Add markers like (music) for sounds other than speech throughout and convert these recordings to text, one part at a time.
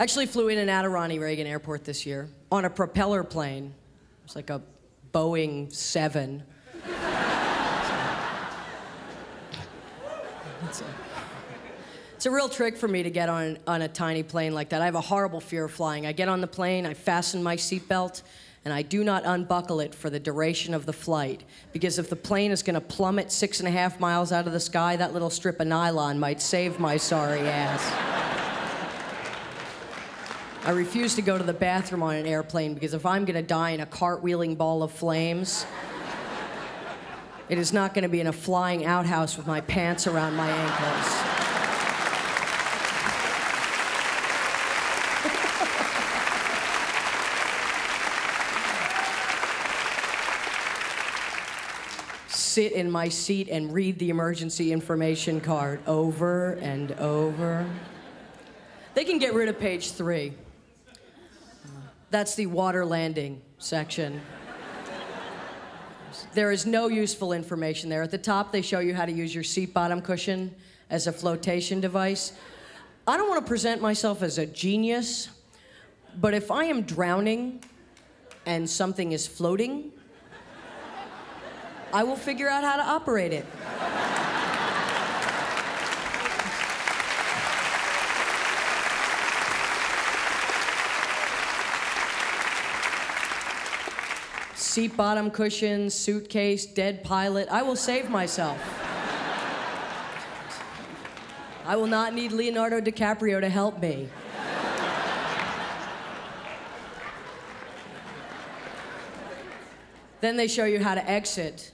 Actually flew in and out of Ronnie Reagan Airport this year on a propeller plane. It's like a Boeing 7. It's a, it's a real trick for me to get on, on a tiny plane like that. I have a horrible fear of flying. I get on the plane, I fasten my seatbelt, and I do not unbuckle it for the duration of the flight. Because if the plane is going to plummet six and a half miles out of the sky, that little strip of nylon might save my sorry ass. I refuse to go to the bathroom on an airplane because if I'm going to die in a cartwheeling ball of flames, it is not going to be in a flying outhouse with my pants around my ankles. Sit in my seat and read the emergency information card over and over. They can get rid of page three. That's the water landing section. There is no useful information there. At the top, they show you how to use your seat bottom cushion as a flotation device. I don't want to present myself as a genius, but if I am drowning and something is floating, I will figure out how to operate it. Seat bottom cushions, suitcase, dead pilot. I will save myself. I will not need Leonardo DiCaprio to help me. then they show you how to exit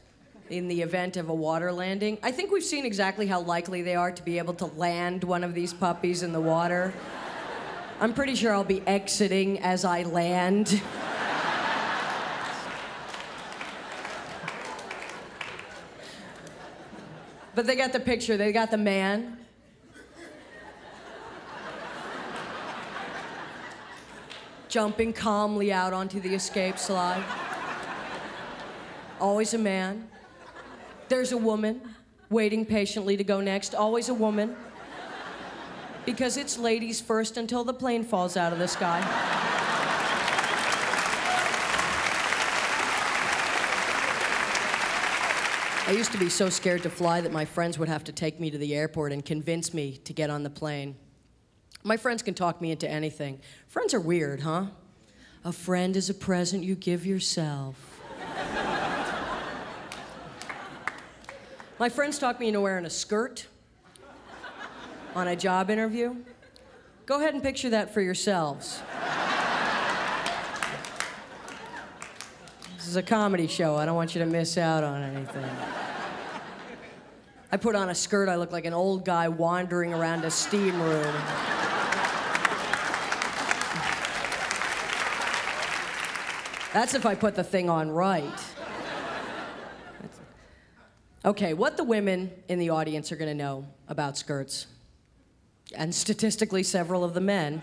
in the event of a water landing. I think we've seen exactly how likely they are to be able to land one of these puppies in the water. I'm pretty sure I'll be exiting as I land. (laughs) But they got the picture, they got the man. Jumping calmly out onto the escape slide. Always a man. There's a woman waiting patiently to go next. Always a woman. Because it's ladies first until the plane falls out of the sky. I used to be so scared to fly that my friends would have to take me to the airport and convince me to get on the plane. My friends can talk me into anything. Friends are weird, huh? A friend is a present you give yourself. my friends talk me into wearing a skirt on a job interview. Go ahead and picture that for yourselves. This is a comedy show. I don't want you to miss out on anything. I put on a skirt, I look like an old guy wandering around a steam room. That's if I put the thing on right. Okay, what the women in the audience are gonna know about skirts, and statistically several of the men,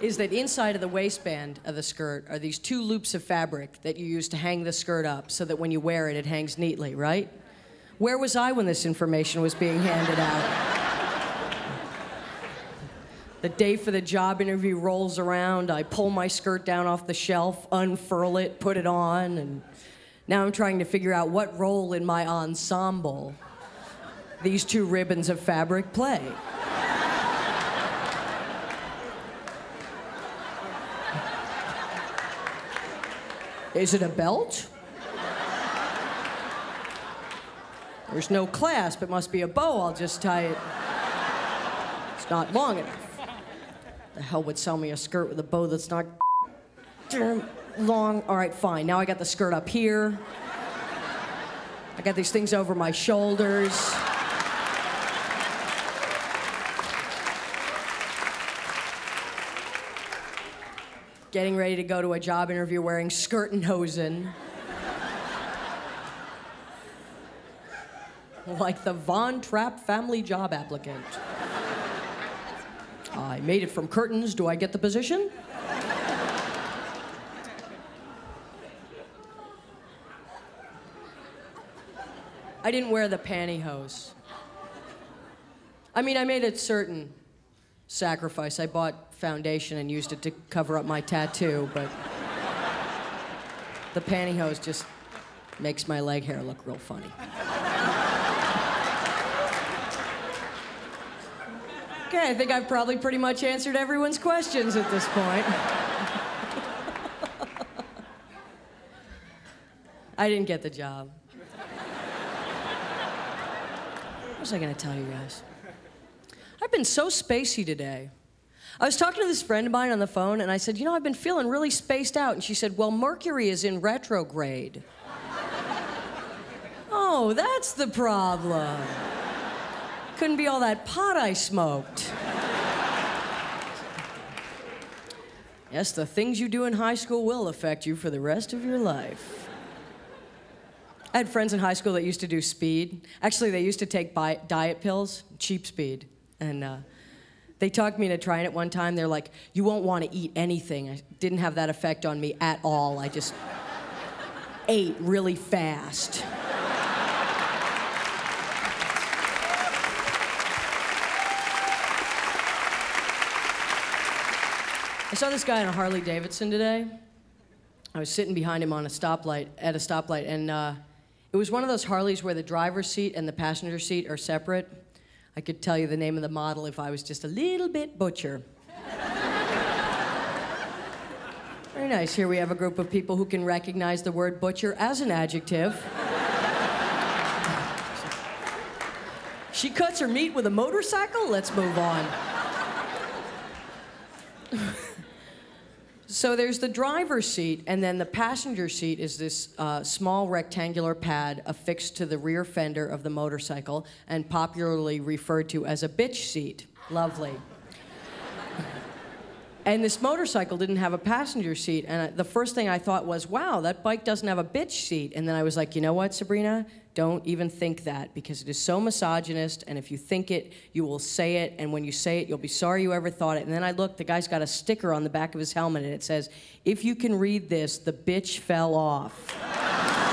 is that inside of the waistband of the skirt are these two loops of fabric that you use to hang the skirt up so that when you wear it, it hangs neatly, right? Where was I when this information was being handed out? the day for the job interview rolls around, I pull my skirt down off the shelf, unfurl it, put it on, and now I'm trying to figure out what role in my ensemble these two ribbons of fabric play. Is it a belt? There's no clasp. It must be a bow. I'll just tie it. It's not long enough. The hell would sell me a skirt with a bow that's not long? All right, fine. Now I got the skirt up here. I got these things over my shoulders. Getting ready to go to a job interview wearing skirt and hosen. like the Von Trapp family job applicant. I made it from curtains. Do I get the position? I didn't wear the pantyhose. I mean, I made it certain sacrifice. I bought foundation and used it to cover up my tattoo, but the pantyhose just makes my leg hair look real funny. Okay, I think I've probably pretty much answered everyone's questions at this point. I didn't get the job. What was I gonna tell you guys? I've been so spacey today. I was talking to this friend of mine on the phone, and I said, You know, I've been feeling really spaced out. And she said, Well, Mercury is in retrograde. (laughs) oh, that's the problem. Couldn't be all that pot I smoked. yes, the things you do in high school will affect you for the rest of your life. I had friends in high school that used to do speed. Actually, they used to take diet pills, cheap speed. And uh, they talked me into trying it one time. They're like, you won't want to eat anything. I didn't have that effect on me at all. I just (laughs) ate really fast. I saw this guy in a Harley Davidson today. I was sitting behind him on a stoplight, at a stoplight, and uh, it was one of those Harleys where the driver's seat and the passenger seat are separate. I could tell you the name of the model if I was just a little bit butcher. Very nice. Here we have a group of people who can recognize the word butcher as an adjective. she cuts her meat with a motorcycle? Let's move on. So there's the driver's seat, and then the passenger seat is this uh, small rectangular pad affixed to the rear fender of the motorcycle and popularly referred to as a bitch seat. Lovely. And this motorcycle didn't have a passenger seat, and the first thing I thought was, wow, that bike doesn't have a bitch seat. And then I was like, you know what, Sabrina? Don't even think that because it is so misogynist, and if you think it, you will say it, and when you say it, you'll be sorry you ever thought it. And then I looked, the guy's got a sticker on the back of his helmet, and it says, If you can read this, the bitch fell off. (laughs)